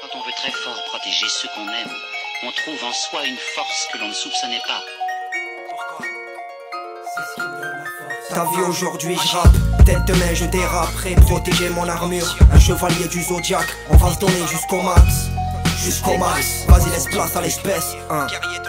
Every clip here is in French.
Quand on veut très fort protéger ceux qu'on aime, on trouve en soi une force que l'on ne soupçonnait pas. Pourquoi? Ta vie aujourd'hui je rappe, tête de main je déraperai, protéger mon armure, un chevalier du zodiaque, on va se donner jusqu'au max jusqu'au max. Vas-y, laisse place à l'espèce. Hein.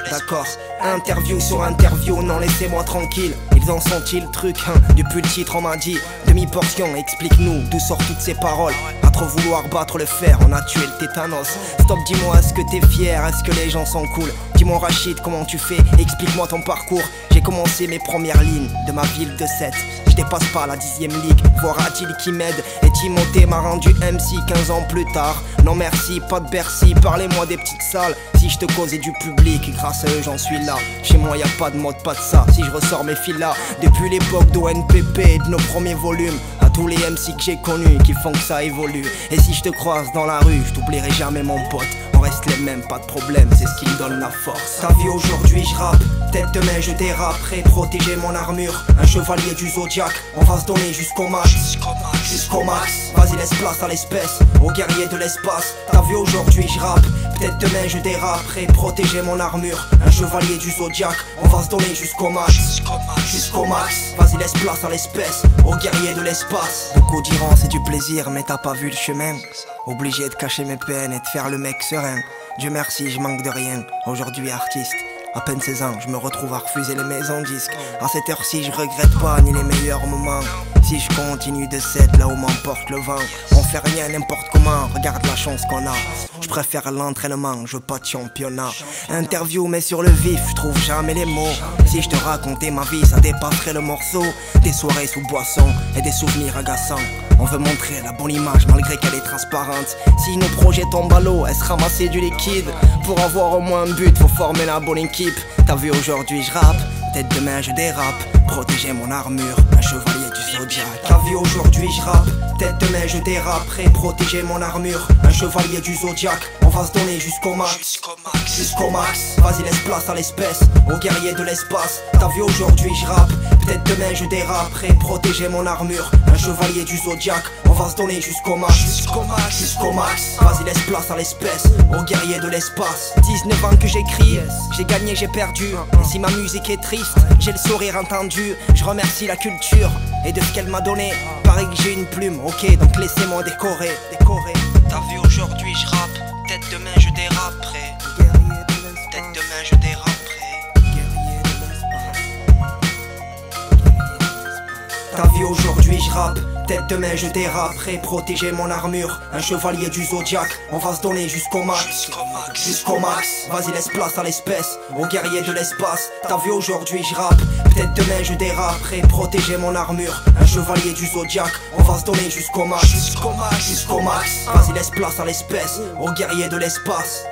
D'accord. Interview sur interview, non, laissez-moi tranquille. Ils en sont-ils le truc hein. Depuis le titre, on m'a dit demi-portion, explique-nous d'où sortent toutes ces paroles. À trop vouloir battre le fer, on a tué le tétanos. Stop, dis-moi, est-ce que t'es fier? Est-ce que les gens sont cool? Dis-moi, Rachid, comment tu fais? Explique-moi ton parcours. J'ai commencé mes premières lignes de ma ville de 7. Je dépasse pas la dixième ligue, voir Adil qui m'aide. Timothée m'a rendu MC 15 ans plus tard. Non merci, pas de Bercy, parlez-moi des petites salles. Si je te causais du public, grâce à eux j'en suis là. Chez moi y a pas de mode, pas de ça. Si je ressors mes fils là, depuis l'époque d'ONPP et de nos premiers volumes, à tous les MC que j'ai connus qui font que ça évolue. Et si je te croise dans la rue, je t'oublierai jamais mon pote. On reste les mêmes, pas de problème, c'est ce qui me donne la force. Ta vie aujourd'hui, je rappe, tête de main, je dérape, prêt protéger mon armure. Un chevalier du zodiaque, on va se donner jusqu'au max. Jusqu'au max, vas-y, laisse place à l'espèce, au guerrier de l'espace. Ta vie aujourd'hui, je rappe, tête de main, je dérape, prêt protéger mon armure. Un chevalier du zodiaque, on va se donner jusqu'au max. Jusqu'au max, vas-y, laisse place à l'espèce, au guerrier de l'espace. Beaucoup diront c'est du plaisir, mais t'as pas vu le chemin. Obligé de cacher mes peines et de faire le mec serein. Dieu merci, je manque de rien. Aujourd'hui artiste. À peine 16 ans, je me retrouve à refuser les maisons disques. À cette heure-ci, je regrette pas ni les meilleurs moments. Si je continue de 7 là où m'emporte le vent, on fait rien n'importe comment. Regarde la chance qu'on a. Je préfère l'entraînement, je veux pas de championnat. Interview, mais sur le vif, je trouve jamais les mots. Si je te racontais ma vie, ça dépasserait le morceau. Des soirées sous boisson et des souvenirs agaçants. On veut montrer la bonne image malgré qu'elle est transparente. Si nos projets tombent à l'eau, est-ce ramasser du liquide? Pour avoir au moins un but, faut former la bonne équipe. T'as vu aujourd'hui, je rappe, tête de main, je dérape. Protéger mon armure, un chevalier. T'as vu aujourd'hui, je rappe, tête de main, je dérape. Prêt protéger mon armure, un chevalier du zodiaque. On va se donner jusqu'au max. Jusqu'au max, vas-y, laisse place à l'espèce, au guerrier de l'espace. T'as vu aujourd'hui, je rappe, tête de main, je dérape. Prêt protéger mon armure, un chevalier du zodiaque. Va se donner jusqu'au max. Jusqu'au max, jusqu'au max. Vas-y, laisse place à l'espèce, au guerrier de l'espace. 19 ans que j'écris, j'ai gagné, j'ai perdu. Et si ma musique est triste, j'ai le sourire entendu. Je remercie la culture et de ce qu'elle m'a donné. Pareil que j'ai une plume, ok, donc laissez-moi décorer. décorer. T'as vu aujourd'hui, je rappe, tête de main, je déraperai. Tête de main, je déraperai. Ta vie aujourd'hui, je rappe. Tête de main, je déraperai, protéger mon armure. Un chevalier du zodiaque, on va se donner jusqu'au max. Jusqu'au max, vas-y, laisse place à l'espèce, au guerrier de l'espace. T'as vu aujourd'hui, je rappe. Tête de main, je déraperai, protéger mon armure. Un chevalier du zodiaque, on va se donner jusqu'au max. Jusqu'au max, jusqu'au max, vas-y, laisse place à l'espèce, au guerrier de l'espace.